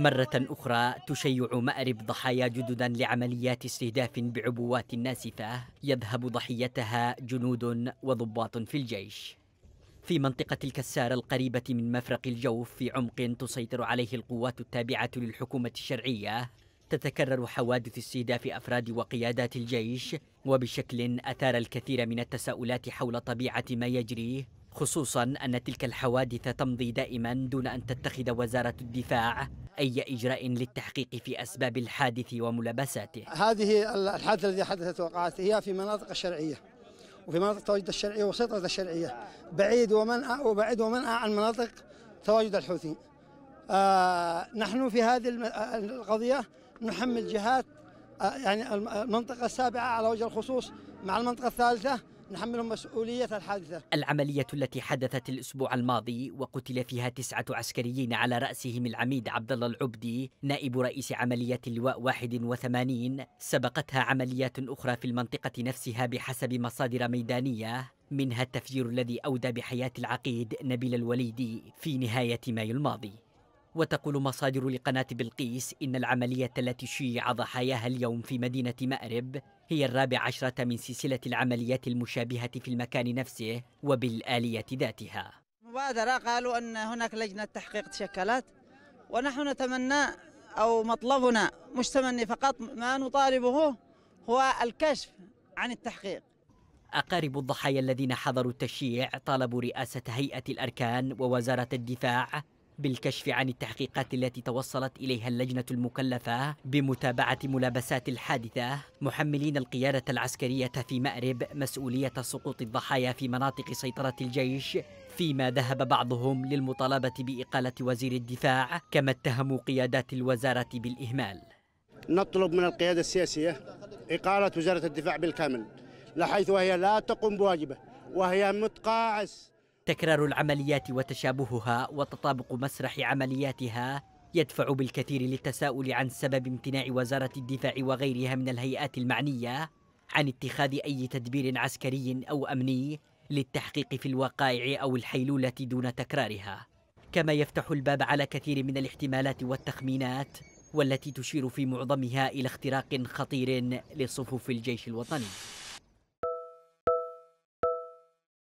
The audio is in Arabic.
مرة أخرى تشيع مأرب ضحايا جددا لعمليات استهداف بعبوات ناسفة يذهب ضحيتها جنود وضباط في الجيش. في منطقة الكسار القريبة من مفرق الجوف في عمق تسيطر عليه القوات التابعة للحكومة الشرعية تتكرر حوادث استهداف أفراد وقيادات الجيش وبشكل أثار الكثير من التساؤلات حول طبيعة ما يجري خصوصا أن تلك الحوادث تمضي دائما دون أن تتخذ وزارة الدفاع. أي إجراء للتحقيق في أسباب الحادث وملابساته؟ هذه الحادثة التي حدثت وقعت هي في مناطق الشرعية وفي مناطق تواجد الشرعية وسيطرة الشرعية بعيد ومنع وبعيد ومنع عن مناطق تواجد الحوثي. آه نحن في هذه القضية نحمل جهات آه يعني المنطقة السابعة على وجه الخصوص مع المنطقة الثالثة نحملهم مسؤولية الحادثة. العملية التي حدثت الأسبوع الماضي وقتل فيها تسعة عسكريين على رأسهم العميد عبد الله العبدي نائب رئيس عمليات اللواء 81 سبقتها عمليات أخرى في المنطقة نفسها بحسب مصادر ميدانية منها التفجير الذي أودى بحياة العقيد نبيل الوليدي في نهاية مايو الماضي. وتقول مصادر لقناة بلقيس إن العملية التي شيع ضحاياها اليوم في مدينة مأرب هي الرابع عشرة من سلسلة العمليات المشابهة في المكان نفسه وبالآلية ذاتها. مبادرة قالوا أن هناك لجنة تحقيق تشكلت ونحن نتمنى أو مطلبنا مش تمني فقط ما نطالبه هو الكشف عن التحقيق. أقارب الضحايا الذين حضروا التشييع طالبوا رئاسة هيئة الأركان ووزارة الدفاع بالكشف عن التحقيقات التي توصلت إليها اللجنة المكلفة بمتابعة ملابسات الحادثة محملين القيادة العسكرية في مأرب مسؤولية سقوط الضحايا في مناطق سيطرة الجيش فيما ذهب بعضهم للمطالبة بإقالة وزير الدفاع كما اتهموا قيادات الوزارة بالإهمال. نطلب من القيادة السياسية إقالة وزارة الدفاع بالكامل لحيث وهي لا تقوم بواجبة وهي متقاعس تكرار العمليات وتشابهها وتطابق مسرح عملياتها يدفع بالكثير للتساؤل عن سبب امتناع وزارة الدفاع وغيرها من الهيئات المعنية عن اتخاذ أي تدبير عسكري أو أمني للتحقيق في الوقائع أو الحيلولة دون تكرارها. كما يفتح الباب على كثير من الاحتمالات والتخمينات والتي تشير في معظمها إلى اختراق خطير لصفوف الجيش الوطني.